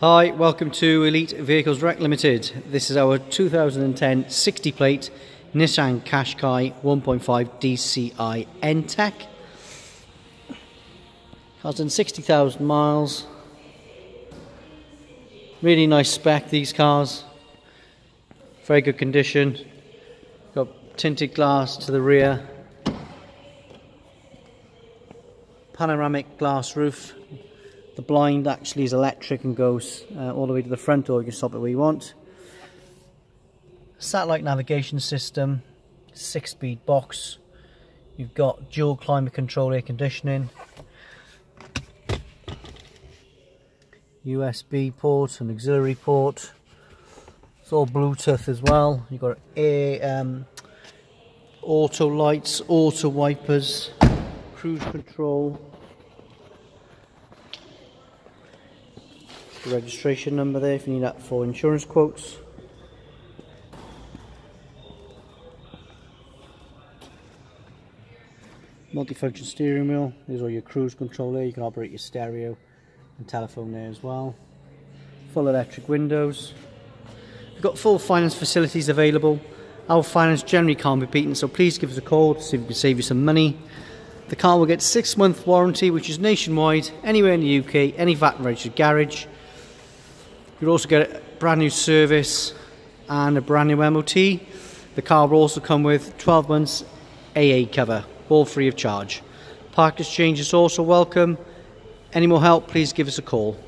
Hi, welcome to Elite Vehicles Direct Limited. This is our 2010 60 plate Nissan Qashqai 1.5 DCI N-Tec. Car's done 60,000 miles. Really nice spec, these cars. Very good condition. Got tinted glass to the rear. Panoramic glass roof the blind actually is electric and goes uh, all the way to the front door. You can stop it where you want. Satellite navigation system, six-speed box. You've got dual climate control air conditioning. USB port, an auxiliary port. It's all Bluetooth as well. You've got air, um, auto lights, auto wipers, cruise control, the registration number there if you need that for insurance quotes. Multifunction steering wheel, there's all your cruise control there, you can operate your stereo and telephone there as well. Full electric windows. We've got full finance facilities available. Our finance generally can't be beaten, so please give us a call to see if we can save you some money. The car will get six month warranty, which is nationwide, anywhere in the UK, any VAT registered garage. You'll also get a brand new service and a brand new MOT. The car will also come with 12 months AA cover, all free of charge. Park exchange is also welcome. Any more help, please give us a call.